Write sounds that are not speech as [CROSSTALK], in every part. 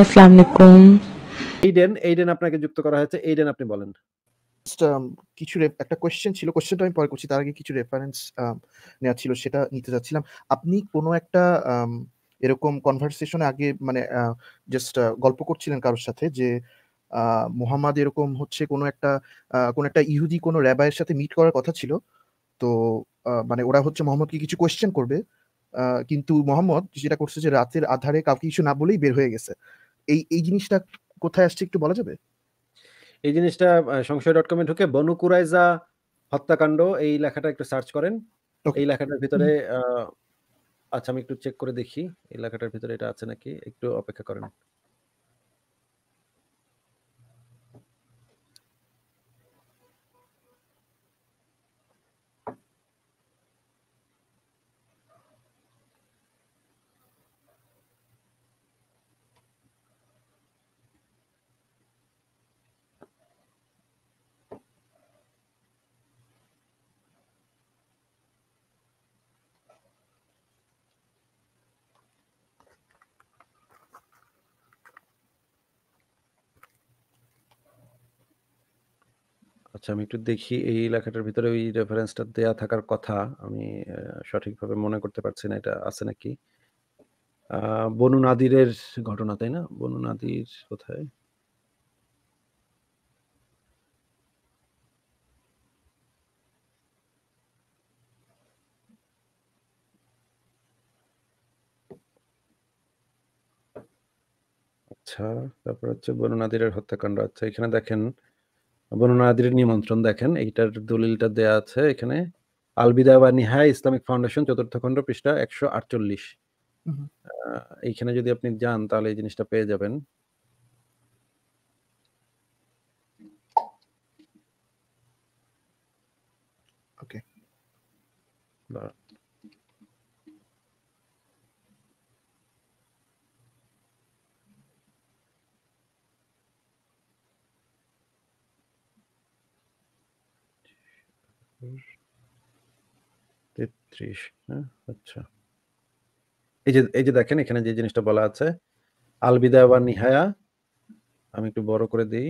আসসালামু আলাইকুম Aiden, Aiden আপনাকে যুক্ত করা হয়েছে। এইডেন আপনি বলেন। কিছু একটা কোয়েশ্চেন ছিল। কোয়েশ্চেনটা আমি পরে করছি। তার আগে কিছু রেফারেন্স নেওয়া ছিল সেটা নিতে চাচ্ছিলাম। আপনি কোনো একটা এরকম কনভারসেশন আগে মানে জাস্ট গল্প করছিলেন কারও সাথে যে মুহাম্মদ এরকম হচ্ছে কোনো একটা কোনো একটা ইহুদি কোনো র‍্যাবায়ের সাথে মিট করার কথা ছিল। তো মানে ওরা হচ্ছে মুহাম্মদকে কিছু কোয়েশ্চেন করবে। কিন্তু মোহাম্মদ যেটা করছে যে রাতের আধারে কাউকে কিছু না বলেই বের হয়ে গেছে। এই এই জিনিসটা কোথায় আসছে একটু বলা যাবে? এই জিনিসটা সংশয় ডট কমে ঢুকে বনু কুরাইজা হত্যাকাণ্ড এই লেখাটা একটু সার্চ করেন। এই লেখাটার ভিতরে। আচ্ছা আমি একটু চেক করে দেখি। এই লেখাটার ভিতরে এটা আছে নাকি? একটু অপেক্ষা করেন। আচ্ছা আমি একটু দেখি এই লেখাটার ভিতরে ওই রেফারেন্সটা দেয়া থাকার কথা। আমি সঠিকভাবে মনে করতে পারছি না এটা আছে নাকি? আ বনু নাদিরের ঘটনা, তাই না? বনু নাদির কোথায়? আচ্ছা, তারপর হচ্ছে বনু নাদিরের হত্যাকাণ্ড। আচ্ছা এখানে দেখেন বনু নাদিরের নিমন্ত্রণ দেখেন। এইটার দলিলটা দেয়া আছে এখানে। আলবিদা বা নিহায়া ইসলামিক ফাউন্ডেশন চতুর্থ খণ্ড পৃষ্ঠা ১৪৮। হু, হু। আ এইখানে যদি আপনি যান তাহলে এই জিনিসটা পেয়ে যাবেন। ওকে। ৩৩ হ্যাঁ? আচ্ছা। এই যে এই যে দেখেন, এখানে যে জিনিসটা বলা আছে। আল বিদায়া ওয়া নিহায়া, আমি একটু বড় করে দেই।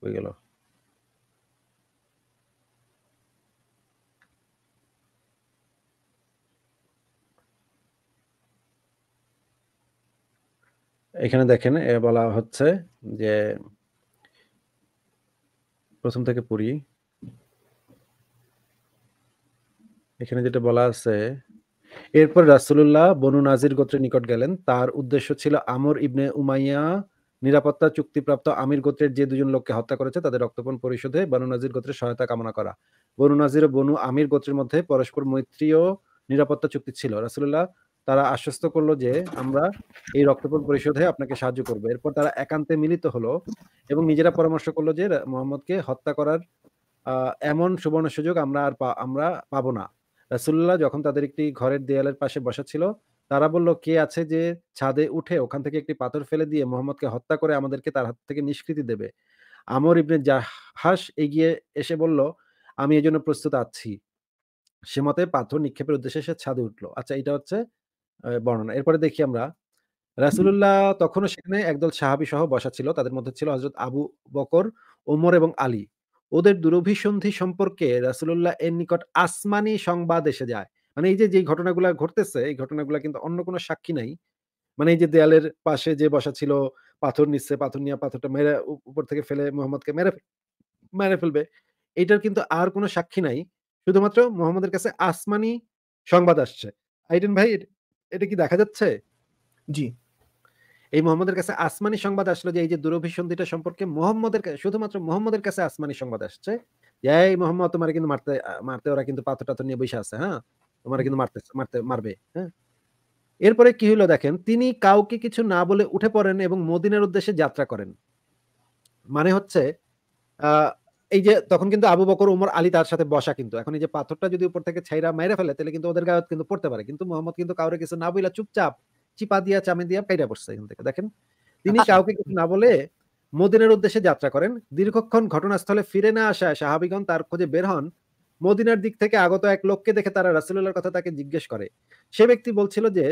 কই গেল? এখানে দেখেন বলা হচ্ছে যে ১ম থেকে পড়ি। এখানে যেটা বলা আছে, এরপর রাসূলুল্লাহ বনু নাজির গোত্রের নিকট গেলেন। তার উদ্দেশ্য ছিল আমর ইবনে উমাইয়া নিরাপত্তা চুক্তিপ্রাপ্ত আমির গোত্রের যে দুজন লোককে হত্যা করেছে তাদের রক্তপণ পরিশোধে বনু নাজির গোত্রের সহায়তা কামনা করা। বনু নাজির ও বনু আমির গোত্রের মধ্যে পরস্পর মৈত্রী ও নিরাপত্তা চুক্তি ছিল। রাসূলুল্লাহ তারা আশ্বস্ত করল যে আমরা এই রক্তপণ পরিশোধে আপনাকে সাহায্য করব। এরপর তারা একান্তে মিলিত হলো এবং নিজেরা পরামর্শ করল যে মুহাম্মদকে হত্যা করার এমন সুবর্ণ সুযোগ আমরা আর আমরা পাবো না। রাসূলুল্লাহ যখন তাদের একটি ঘরের দেয়ালের পাশে বসা ছিল, তারা বলল, "কে আছে যে ছাদে উঠে ওখান থেকে একটি পাথর ফেলে দিয়ে মোহাম্মদকে হত্যা করে আমাদেরকে তার হাত থেকে নিষ্কৃতি দেবে?" আমর ইবনে জাহহাস এগিয়ে এসে বলল, "আমি এজন্য প্রস্তুত আছি।" সে মতে পাথর নিক্ষেপের উদ্দেশ্যে সে ছাদে উঠল আচ্ছা এটা হচ্ছে বর্ণনা। এরপরে দেখি আমরা রাসূলুল্লাহ তখনও সেখানে একদল সাহাবি সহ বসা ছিল। তাদের মধ্যে ছিল হযরত আবু বকর, ওমর এবং আলী। ওদের দুরভিসন্ধি সম্পর্কে রাসূলুল্লাহ এর নিকট আসমানি সংবাদ এসে যায়। মানে এই যে যেই ঘটনাগুলা ঘটতেছে, এই ঘটনাগুলো কিন্তু অন্য কোনো সাক্ষী নাই। মানে এই যে দেয়ালের পাশে যে বসা ছিল, পাথর নিচ্ছে, পাথর নিয়া পাথরটা মেরে উপর থেকে ফেলে মুহাম্মদকে মেরে মেরে ফেলবে। এইটার কিন্তু আর কোনো সাক্ষী নাই। শুধুমাত্র মোহাম্মদের কাছে আসমানি সংবাদ আসছে। আইডেন ভাই এট কি দেখা যাচ্ছে? জি। এই মুহাম্মদের কাছে আসমানি সংবাদ আসলো যে এই যে দুরভিসন্ধিটা সম্পর্কে মুহাম্মদের শুধুমাত্র মুহাম্মদের কাছে আসমানি সংবাদ আসছে। যে, "এই মুহাম্মদ তোমারে কিন্তু মারতে মারতে ওরা কিন্তু পাথর-টাথর নিয়ে বসে আছে, হ্যাঁ? তোমারে। কিন্তু মারতে মারতে মারবে।" হ্যাঁ? এরপরে কি হইল দেখেন, তিনি কাউকে কিছু না বলে উঠে পড়েন এবং মদিনার উদ্দেশ্যে যাত্রা করেন। মানে হচ্ছে আ এই যে তখন কিন্তু আবু বকর, ওমর, আলী তার সাথে বসা কিন্তু। এখন এই যে পাথরটা যদি উপর থেকে ছাইড়া মাইরা ফেলে তাইলে কিন্তু ওদের গায়েও কিন্তু পড়তে পারে। কিন্তু মুহাম্মদ কিন্তু কাউরে কিছু না বইলা চুপচাপ চিপা দিয়া চামি দিয়া কাইরা পড়ছে এখান থেকে। দেখেন। তিনি আচ্ছা। কাউকে কিছু না বলে মদিনার উদ্দেশ্যে যাত্রা করেন। দীর্ঘক্ষণ ঘটনাস্থলে ফিরে না আসায় সাহাবীগণ তার খোঁজে বের হন। মদিনার দিক থেকে আগত এক লোককে দেখে তারা রাসূলুল্লাহর কথা তাকে জিজ্ঞেস করে। সে ব্যক্তি বলছিল যে,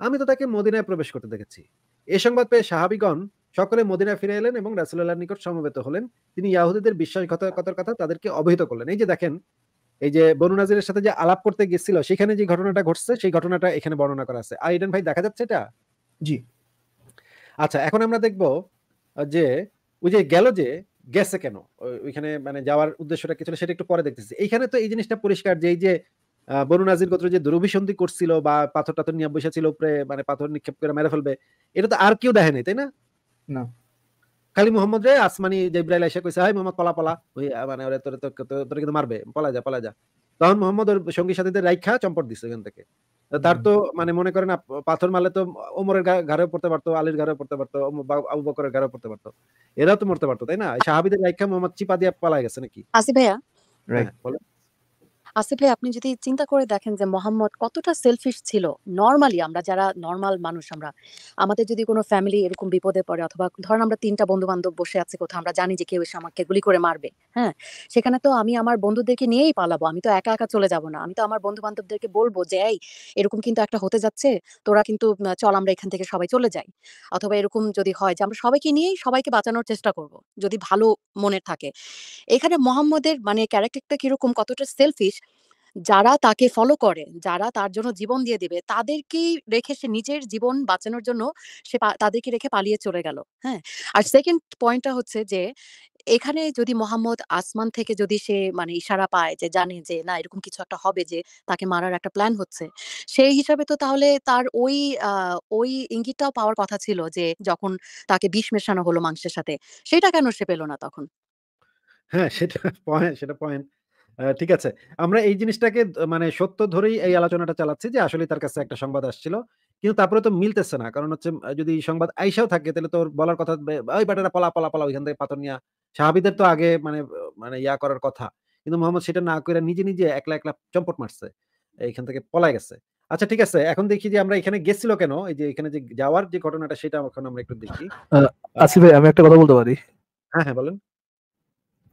আমি তো তাকে মদিনায় প্রবেশ করতে দেখেছি এ সংবাদ পেয়ে সাহাবিগণ সকলে মদিনা ফিরে এলেন এবং রাসূলুল্লাহর নিকট সমবেত হলেন। তিনি ইয়াহুদীদের বিশ্বাসঘাতকতার কথা তাদেরকে অবহিত করলেন। এই যে দেখেন এই যে বনু নাজিরের সাথে যে আলাপ করতে গেছিল সেখানে যে ঘটনাটা ঘটছে সেই ঘটনাটা এখানে বর্ণনা করা আছে। আইডেন ভাই দেখা যাচ্ছে এটা? জি। আচ্ছা এখন আমরা দেখব যে ওই যে গেল যে গেছে কেন? ওইখানে মানে যাওয়ার উদ্দেশ্যটা কি ছিল সেটা একটু পরে দেখতেছি। এইখানে তো এই জিনিসটা পরিষ্কার যে এই যে বনু নাজির গোত্র যে দুরভিসন্ধি করছিল বা পাথর টাথর নিয়ে বসেছিল উপরে মানে পাথর নিক্ষেপ করে মেরে ফেলবে এটা তো আর কেউ দেখেনি তাই না? না। খালি মোহাম্মদ রে আসমানি যে ইব্রাহিম এসে কইছে হাই মোহাম্মদ পলা পলা। ওই মানে ওরে তোরে তোর- কিন্তু মারবে। পলা যা পলা যা। তখন মোহাম্মদ ওর সঙ্গী সাথীদের রাইখা চম্পট দিছে এখান থেকে। তার তো মানে মনে করেন পাথর মারলে তো ওমরের ঘাড়েও পড়তে পারতো আলীর ঘাড়েও পড়তে পারতো আবু বকরের ঘাড়েও পড়তে পারতো। এরাও তো মরতে পারতো তাই না? সাহাবিদের রাইখা মোহাম্মদ চিপা দিয়ে পালা গেছে নাকি? আসিফ ভাইয়া? রাইট হ্যাঁ, বলো। আসিফ ভাই, আপনি যদি চিন্তা করে দেখেন যে মোহাম্মদ কতটা সেলফিশ ছিল নর্মালি আমরা যারা নর্মাল মানুষ আমরা, আমাদের যদি কোনো ফ্যামিলি এরকম বিপদে পড়ে অথবা ধরেন আমরা তিনটা বন্ধু বান্ধব বসে আছি কোথাও, আমরা জানি যে কেউ এসে আমাকে গুলি করে মারবে হ্যাঁ? সেখানে তো আমি আমার বন্ধুদেরকে নিয়েই পালাবো, আমি তো একা একা চলে যাব না, আমি তো আমার বন্ধু বান্ধবদেরকে বলব যে, এই, এরকম কিন্তু একটা হতে যাচ্ছে, তোরা কিন্তু চল আমরা এখান থেকে সবাই চলে যাই। অথবা এরকম যদি হয় যে আমরা সবাইকে নিয়েই সবাইকে বাঁচানোর চেষ্টা করব, যদি ভালো মনের থাকে। এখানে মোহাম্মদের মানে ক্যারেক্টারটা কীরকম, কতটা সেলফিশ যারা তাকে ফলো করে, যারা তার জন্য জীবন দিয়ে দিবে, তাদেরকেই রেখে সে নিজের জীবন বাঁচানোর জন্য সে তাদেরকে রেখে পালিয়ে চলে গেল। হ্যাঁ? আর সেকেন্ড পয়েন্টটা হচ্ছে যে, এখানে যদি মোহাম্মদ আসমান থেকে যদি সে মানে ইশারা পায় যে, জানে যে, না, এরকম কিছু একটা হবে যে, তাকে মারার একটা প্ল্যান হচ্ছে, সেই হিসাবে তো তাহলে তার ওই ওই ইঙ্গিতটাও পাওয়ার কথা ছিল যে, যখন তাকে বিষ মেশানো হলো মাংসের সাথে, সেটা কেন সে পেল না তখন? হ্যাঁ সেটা পয়েন্ট সেটা পয়েন্ট ঠিক আছে। আমরা এই জিনিসটাকে মানে সত্য ধরেই এই আলোচনাটা চালাচ্ছি যে আসলে তার কাছে একটা সংবাদ আসছিল। কিন্তু তারপরে তো মিলতেছে না। কারণ হচ্ছে যদি সংবাদ আইসাও থাকে তাহলে তোর বলার কথা ওই বেটারা পলা পলা পলা ওইখান থেকে পাথর নিয়ে সাহাবিদের তো আগে মানে মানে ইয়া করার কথা। কিন্তু মোহাম্মদ সেটা না করে নিজে নিজে একলা একলা চম্পট মারছে। এইখান থেকে পলাই গেছে। আচ্ছা ঠিক আছে এখন দেখি যে আমরা এখানে গেছিল কেন? এই যে এখানে যে যাওয়ার যে ঘটনাটা সেটা এখন আমরা একটু দেখি। আসিফ ভাই আমি একটা কথা বলতে পারি? হ্যাঁ হ্যাঁ বলেন।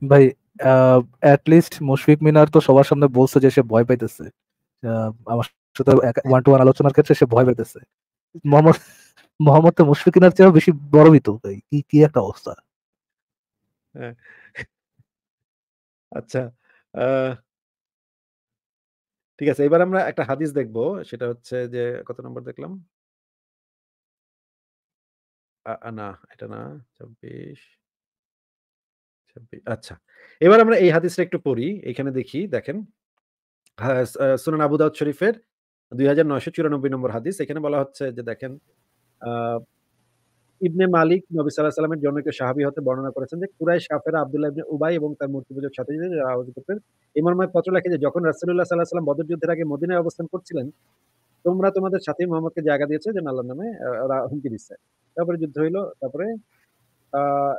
ভাই অ্যাট লিস্ট মুশফিক মিনার তো সবার সামনে বলছে যে সে ভয় পাইতেছে। আমার সাথে ওয়ান টু ওয়ান আলোচনার ক্ষেত্রে সে ভয় পাইতেছে। মোহাম্মদ মোহাম্মদ তো মুশফিক মিনার চেয়েও বেশি বড় ভীত কি কি একটা অবস্থা। হ্যাঁ। আচ্ছা আহ, ঠিক আছে এবার আমরা একটা হাদিস দেখব। সেটা হচ্ছে যে কত নম্বর দেখলাম? না এটা না চব্বিশ আচ্ছা। এবার আমরা এই হাদিসটা একটু পড়ি। এখানে দেখি, দেখেন। সুনান আবু দাউদ শরীফের দুই হাজার নয়শো চুরানব্বই নম্বর হাদিস। এখানে বলা হচ্ছে যে, দেখেন ইবনে মালিক নবী সাল্লাহ সাল্লামের সাহাবী হতে বর্ণনা করেছেন যে কাফেরা আব্দুল্লাহ ইবনে উবাই এবং তার মূর্তি পূজক সাথে আওয়াজ করতেন পত্র লেখে যে, যখন রাসূলুল্লাহ সাল্লাহ সাল্লাম বদর যুদ্ধের আগে মদিনায় অবস্থান করছিলেন, তোমরা তোমাদের সাথী মোহাম্মদকে জায়গা দিয়েছে যে আল্লাহর নামে হুমকি দিচ্ছে। তারপরে যুদ্ধ হইল, তারপরে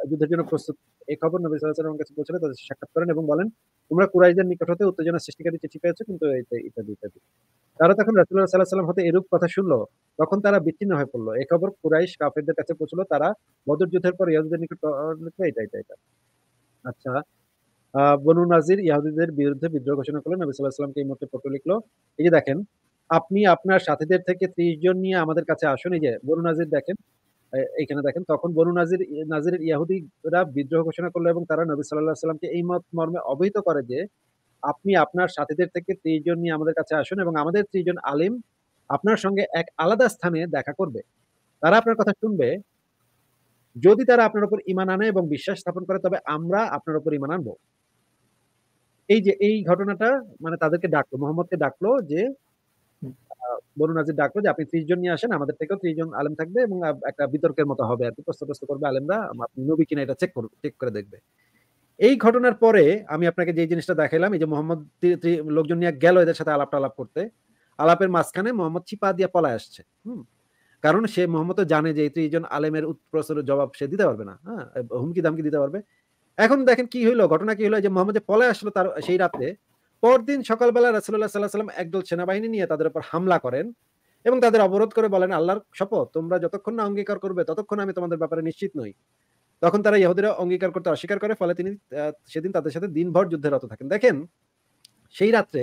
যুদ্ধের জন্য প্রস্তুত। এই খবর নবী সাল্লাহ কাছে পৌঁছলে তাদের সাক্ষাৎ করেন এবং বলেন, তোমরা কুরাইশদের নিকট হতে উত্তেজনা সৃষ্টিকারী চিঠি পেয়েছ, কিন্তু ইত্যাদি ইত্যাদি। তারা তখন রাসূলুল্লাহ সাল্লাহ সাল্লাম হতে এরূপ কথা শুনলো। তখন তারা বিচ্ছিন্ন হয়ে পড়ল। এই খবর কুরাইশ কাফেরদের কাছে পৌঁছলো। তারা বদর যুদ্ধের পর ইয়াহুদের নিকট এটা এটা এটা আচ্ছা বনু নাজির ইহুদিদের বিরুদ্ধে বিদ্রোহ ঘোষণা করলেন। নবী সাল্লাহ সাল্লামকে এই মুহূর্তে পত্র লিখলো। এই যে দেখেন, আপনি আপনার সাথীদের থেকে ত্রিশ জন নিয়ে আমাদের কাছে আসুন। এই যে বনু নাজির দেখেন এ- এইখানে দেখেন, তখন বনু নাজির, নাজিরের ইয়াহুদিরা বিদ্রোহ ঘোষণা করল এবং তারা নবী সাল্লাহ সাল্লামকে এই মত মর্মে অবহিত করে যে, আপনি আপনার সাথীদের থেকে ত্রিশ জন নিয়ে আমাদের কাছে আসুন এবং আমাদের ত্রিশ জন আলিম আপনার সঙ্গে এক আলাদা স্থানে দেখা করবে। তারা আপনার কথা শুনবে। যদি তারা আপনার উপর ইমান আনে এবং বিশ্বাস স্থাপন করে, তবে আমরা আপনার উপর ইমান আনব। এই যে, এই ঘটনাটা মানে তাদেরকে ডাকলো, মোহাম্মদকে ডাকলো যে আহ, বনু ডাকলো যে আপনি ত্রিশ জন নিয়ে আসেন আমাদের থেকেও ত্রিশ জন আলেম থাকবে এবং একটা বিতর্কের মতো হবে। আর কি প্রশ্ন প্রশ্ন করবে আলেমরা আপনি নবী কিনা এটা চেক করবে চেক করে দেখবে। এই ঘটনার পরে আমি আপনাকে যে জিনিসটা দেখাইলাম এই যে মোহাম্মদ লোকজন নিয়ে গেল এদের সাথে আলাপ টালাপ করতে আলাপের মাঝখানে মোহাম্মদ চিপা দিয়ে পলায় আসছে হুম? কারণ সে মোহাম্মদ তো জানে যে এই ত্রিজন আলেমের প্রশ্নের জবাব সে দিতে পারবে না হ্যাঁ? হুমকি দামকি দিতে পারবে। এখন দেখেন কি হইল ঘটনা কি হলো যে মোহাম্মদ পলায় আসলো তার সেই রাতে পরদিন সকালবেলা রাসুল্লাহ সাল্লাহ সাল্লাম একদল সেনাবাহিনী নিয়ে তাদের উপর হামলা করেন এবং তাদের অবরোধ করে বলেন, আল্লাহর শপথ, তোমরা যতক্ষণ না অঙ্গীকার করবে, ততক্ষণ আমি তোমাদের ব্যাপারে নিশ্চিত নই। তখন তারা ইহুদিরা অঙ্গীকার করতে অস্বীকার করে, ফলে তিনি সেদিন তাদের সাথে দিনভর যুদ্ধে রত থাকেন। দেখেন, সেই রাত্রে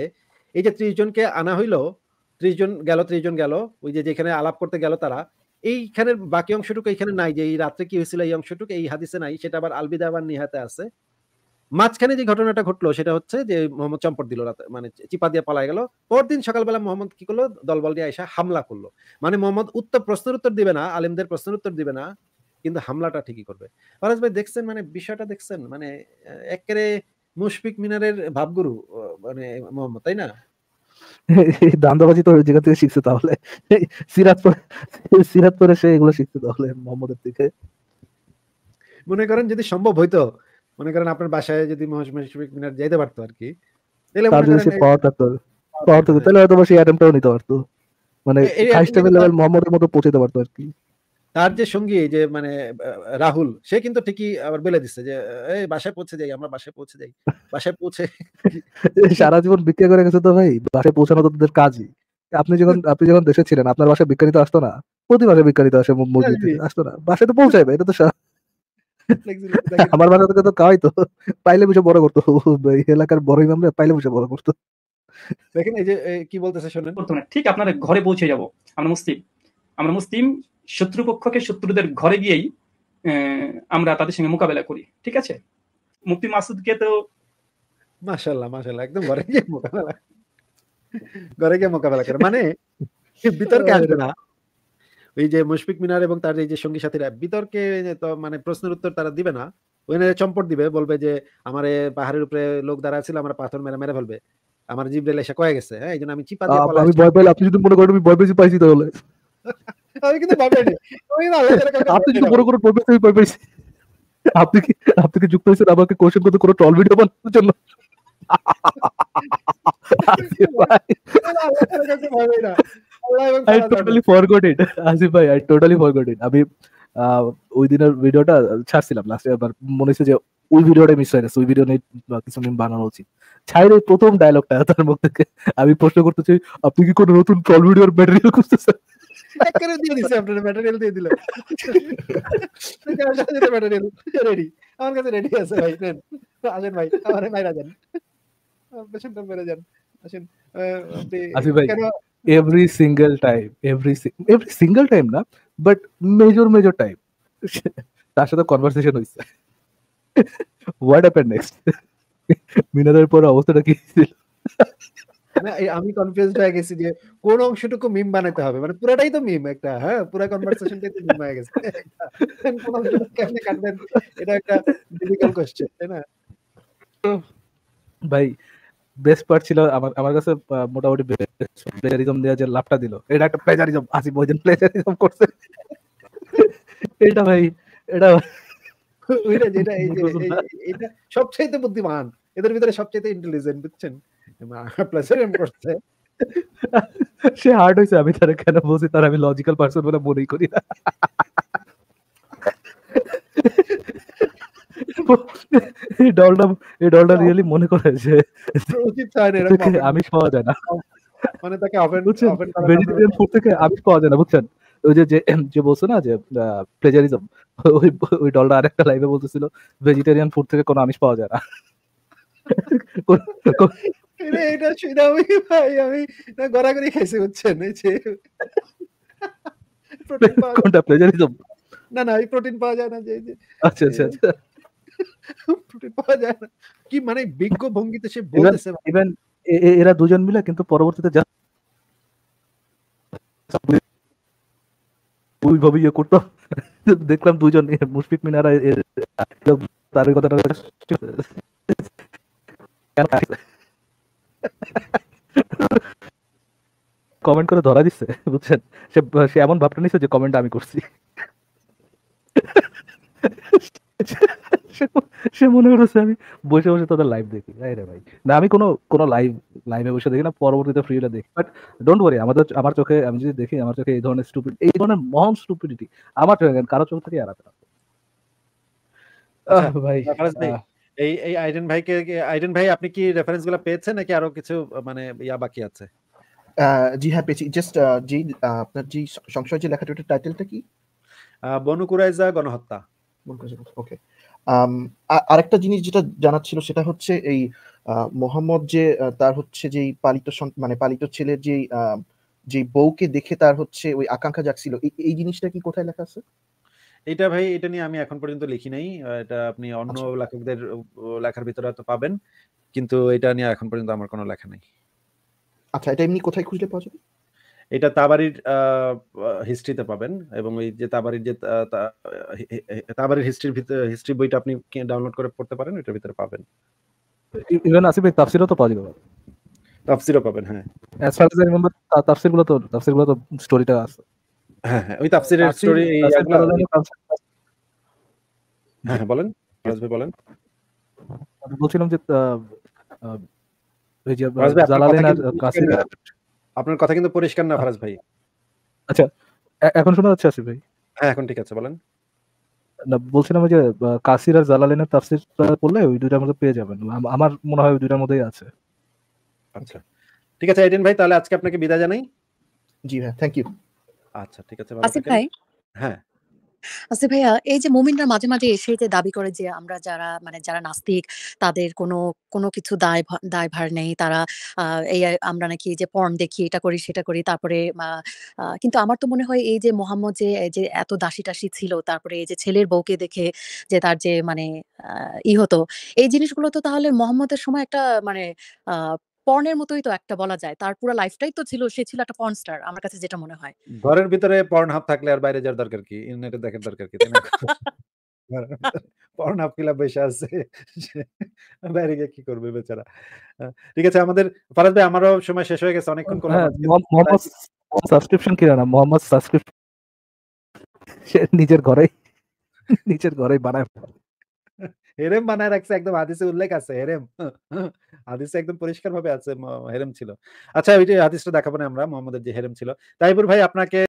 এই যে ত্রিশ জনকে আনা হইল, ত্রিশ জন গেল, ত্রিশ জন গেল, ওই যে যেখানে আলাপ করতে গেল তারা, এইখানের বাকি অংশটুকু এখানে নাই যে এই রাত্রে কি হয়েছিল, এই অংশটুকু এই হাদিসে নাই, সেটা আবার আলবিদা আবার নিহাতে আছে। মাঝখানে যে ঘটনাটা ঘটলো সেটা হচ্ছে যে মোহাম্মদ চম্পট দিল রাতে মানে চিপা দিয়ে পালাই গেল। পরদিন সকালবেলা মোহাম্মদ কি করল? দলবল দিয়ে এসে হামলা করল। মানে মোহাম্মদ উত্তর প্রশ্নের উত্তর দিবে না আলিমদের প্রশ্নের উত্তর দিবে না কিন্তু হামলাটা ঠিকই করবে। ফারাজ ভাই দেখছেন মানে বিষয়টা দেখছেন? মানে আহ, একেবারে মুশফিক মিনারের ভাবগুরু মানে মোহাম্মদ তাই না? দান্দাবাজি তো জায়গা থেকে শিখছে তাহলে। সিরাজপুর সিরাজপুরে সে এগুলো শিখছে তাহলে মোহাম্মদের থেকে। মনে করেন যদি সম্ভব হইতো মনে করেন আপনার বাসায় যদি মহাশ- মুশফিক মিনার যাইতে পারতো আর কি তাহলে থাকতো তাহলে হয়তো সেই অ্যাটেম্পটাও নিতে পারতো। মানে লেভেল মোহাম্মদের মতো পৌঁছাতে পারতো আর কি তার যে সঙ্গী যে মানে রাহুল সে কিন্তু ঠিকই আবার বলে দিচ্ছে যে এই বাসায় পৌঁছে যাই আমরা বাসায় পৌঁছে যাই বাসায় পৌঁছে [LAUGHS] সারা জীবন ভিক্ষা করে গেছে তো ভাই বাসায় পৌঁছানো তো তাদের কাজই। আপনি যখন আপনি যখন দেশে ছিলেন আপনার বাসায় ভিক্ষা নিতে আসতো না। প্রতি মাসে ভিক্ষা নিতে আসে মসজিদ আসতো না। বাসায় তো পৌঁছাইবে এটা তো আমার বাসা থেকে তো কাওয়াই তো। পাইলে বসে বড় করতো। এলাকার বড় ইমামরা পাইলে বসে বড় করতো। দেখেন এই যে কি বলতেছে শোনেন। ঠিক আপনার ঘরে পৌঁছে যাব। আমরা মুসলিম। আমরা মুসলিম শত্রুপক্ষকে শত্রুদের ঘরে গিয়েই আহ, আমরা তাদের সঙ্গে মোকাবেলা করি। ঠিক আছে? মুফতি মাসুদকে তো মাশাল্লাহ মাশাল্লাহ একদম ঘরে গিয়ে মোকাবেলা। ঘরে গিয়ে মোকাবেলা করে। মানে বিতর্কে আসবে না। ওই যে মুশফিক মিনার এবং তার এই যে সঙ্গী সাথীরা বিতর্কে মানে প্রশ্নের উত্তর তারা দিবে না। ওখানে চম্পট দিবে বলবে যে আমার পাহাড়ের উপরে লোক দাঁড়া ছিল আমার পাথর মেরে মেরে ফেলবে। আমার জিব্রেল এসে কয়ে গেছে। হ্যাঁ এই জন্য আমি চিপা দিয়ে আমি ভয় পাইলে আপনি যদি মনে করেন আমি ভয় পেয়েছি পাইছি তাহলে। [LAUGHS] আমি কিন্তু কিন্তু আল্লাহ আপনি যদি ভয় আমি ভয় পেয়েছি। আপনি কি আপনি কি যুক্ত হয়েছেন? আমাকে কোশ্চেন করতে কোনো টল ভিডিও বানানোর জন্য? [LAUGHS] ভাই। I. Totally forgot it Asif ভাই আই টোটালি ফরগট ইট আমি ওই দিনের ভিডিওটা ছাড়ছিলাম লাস্টে আবার মনে হচ্ছে যে ওই ভিডিওটা মিস হয়ে গেছে। ওই ভিডিও নিয়ে কিছু মিম বানানো উচিত। ছাইরে প্রথম ডায়লগটা তার মুখ থেকে আমি প্রশ্ন করতে চাই আপনি কি কোনো নতুন ট্রল ভিডিওর ম্যাটেরিয়াল খুঁজতেছেন? একেবারে দিয়ে দিছে আপনার ম্যাটেরিয়াল দিয়ে দিল ম্যাটেরিয়াল রেডি আমার কাছে রেডি আছে ভাই নেন আসেন ভাই আমার মাইরা যান পেশেন্টটা মেরে যান। আসেন আপনি every single time every si- every single time না বাট মেজর মেজর টাইম তার সাথে কনভারসেশন হইছে। হোয়াট হ্যাপেন নেক্সট মিনারের পর অবস্থাটা কি ছিল? আমি কনফিউজড হয়ে গেছি যে কোন অংশটুকু মিম বানাতে হবে। মানে পুরাটাই তো মিম একটা হ্যাঁ? পুরো কনভারসেশনটাই তো মিম হয়ে গেছে। [LAUGHS] কোন অংশটুকু কেমনে কাটবেন? এটা একটা ডিফিকাল্ট কোশ্চেন তাই না? ভাই বেস্ট পার্ট ছিল আমার আমার কাছে মোটামুটি প্লেজারিজম দেওয়া যে লাভটা দিল এটা একটা প্লেজারিজম আসি বইজন প্লেজারিজম করছে। এটা ভাই এটা ওইটা যেটা এই যে এটা সবচাইতে বুদ্ধিমান। এদের ভিতরে সবচাইতে ইন্টেলিজেন্ট বুঝছেন? প্লাসেরিয়াম করছে। সে হার্ড হয়েছে আমি তারা কেন বলছি? তার আমি লজিক্যাল পার্সন বলে মনেই করি না। এই ডলটা এই ডলটা রিয়েলি মনে করে যে উচিত হয় না এরকম আমিষ পাওয়া যায় না। মানে তাকে বুঝছেন? ভেজিটেরিয়ান ফুড থেকে আমিষ পাওয়া যায় না বুঝছেন? ওই যে যে- বলছো না যে প্লেজারিজম ওই ওই ডলটা আরেকটা লাইভে বলতেছিল ভেজিটেরিয়ান ফুড থেকে কোনো আমিষ পাওয়া যায় না। এটা আমি ভাই আমি না গড়াগড়ি খাইছি বুঝছেন? এই যে কোনটা প্লেজারিজম না না এই প্রোটিন পাওয়া যায় না যে আচ্ছা আচ্ছা আচ্ছা। [LAUGHS] পাওয়া যায় না। কি মানে বিজ্ঞ ভঙ্গিতে সে বলতেছে ইভেন এরা দুজন মিলে কিন্তু পরবর্তীতে যা [LAUGHS] ওইভাবে ইয়ে করতো। [LAUGHS] দেখলাম দুজন মুশফিক মিনারা তার কথাটা কমেন্ট করে ধরা দিচ্ছে বুঝছেন? সে সে এমন ভাবটা নিচ্ছে যে কমেন্ট আমি করছি। সে- মনে করেছে আমি বসে বসে তাদের লাইভ দেখি। এই রে ভাই। না আমি কোনো কোনো লাইভ লাইভে বসে দেখি না পরবর্তীতে ফ্রি হলে দেখি। বাট ডোন্ট ওয়ারি আমাদের আমার চোখে আমি যদি দেখি আমার চোখে এই ধরনের স্টুপিড এই ধরনের মহান স্টুপিডিটি আমার চোখে কেন, কারও চোখ থেকে এড়াতে না। আচ্ছা, ভাই এই এই আইডেন ভাইকে আইডেন ভাই আপনি কি রেফারেন্সগুলো পেয়েছেন নাকি আরও কিছু মানে ইয়া বাকি আছে? আহ, জি হ্যাঁ পেয়েছি। জাস্ট আহ, আপনার স- সংশয় যে লেখাটা টাইটেলটা কি? আহ, বনু কুরাইজা গণহত্যা। ওকে আরেকটা জিনিস যেটা জানার ছিল সেটা হচ্ছে এই মোহাম্মদ যে তার হচ্ছে যেই পালিত মানে পালিত ছেলের যেই আহ, যে বউকে দেখে তার হচ্ছে ওই আকাঙ্ক্ষা জাগছিল। এই জিনিসটা কি কোথায় লেখা আছে? এটা ভাই এটা নিয়ে আমি এখন পর্যন্ত লিখি নাই। এটা আপনি অন্য আচ্ছা। লেখকদের লেখার ভিতরে হয়তো পাবেন। কিন্তু এটা নিয়ে এখন পর্যন্ত আমার কোনো লেখা নাই। আচ্ছা এটা এমনি কোথায় খুঁজলে পাওয়া যাবে? এটা তাবারির হিস্ট্রিতে পাবেন এবং ওই যে তাবারির যে তাবারির হিস্ট্রির ভিতরে হিস্ট্রি বইটা আপনি ডাউনলোড করে পড়তে পারেন এটার ভিতরে পাবেন। ইভেন আসিফ ভাই তাফসিরও তো পাওয়া যাবে। তাফসিরও পাবেন হ্যাঁ। As far as I remember তাফসিরগুলো তো তাফসিরগুলো তো স্টোরিটা আছে। হ্যাঁ হ্যাঁ ওই তাফসিরের স্টোরি হ্যাঁ হ্যাঁ, বলেন ফরাজ ভাই বলেন। আমি বলছিলাম যে জালালেন আর না। আপনার কথা কিন্তু পরিষ্কার না ফরাজ ভাই। আচ্ছা এখন শোনা যাচ্ছে আসিফ ভাই? হ্যাঁ এখন ঠিক আছে বলেন। না বলছিলাম ওই যে কাসির আর জালালিনের তাফসির পড়লে ওই দুইটার মধ্যে পেয়ে যাবেন। আমার মনে হয় ওই দুইটার মধ্যেই আছে। আচ্ছা। ঠিক আছে আইডেন ভাই তাহলে আজকে আপনাকে বিদায় জানাই। জি হ্যাঁ থ্যাংক ইউ আচ্ছা ঠিক আছে আসিফ ভাই? হ্যাঁ। আসিফ ভাইয়া, এই যে মুমিনরা মাঝে মাঝে এসে যে দাবি করে যে আমরা যারা মানে যারা নাস্তিক, তাদের কোনো কোনো কিছু দায় ভা- দায়ভার নেই, তারা এই আমরা নাকি যে পর্ন দেখি, এটা করি, সেটা করি, তারপরে কিন্তু আমার তো মনে হয় এই যে মোহাম্মদ যে, এই যে এত দাসী টাসি ছিল, তারপরে এই যে ছেলের বউকে দেখে যে তার যে মানে ই হতো, এই জিনিসগুলো তো তাহলে মোহাম্মদের সময় একটা মানে পর্নের মতোই তো একটা বলা যায়। তার পুরো লাইফটাই তো ছিল সে ছিল একটা পর্ন স্টার আমার কাছে যেটা মনে হয়। ঘরের ভিতরে পর্ন হাব থাকলে আর বাইরে যাওয়ার দরকার কি? ইন্টারনেটে দেখার দরকার কি? তাই না? পর্ন হাব কিলা বসে আছে। বাইরে গিয়ে কি করবে বেচারা? ঠিক আছে আমাদের ফারাজ ভাই আমারও সময় শেষ হয়ে গেছে। অনেকক্ষণ করলাম হ্যাঁ মোহাম্মদ সাবস্ক্রিপশন কিনা না? মোহাম্মদ সাবস্ক্রিপশন সে নিজের ঘরেই [LAUGHS] নিজের ঘরেই বানায়। হেরেম বানায় রাখছে একদম হাদিসে উল্লেখ আছে, হেরেম। হাদিসে একদম পরিষ্কার ভাবে আছে হেরেম ছিল। আচ্ছা ওইটা হাদিসটা দেখাবো না আমরা, মোহাম্মদের যে হেরেম ছিল। তাইবুর ভাই, আপনাকে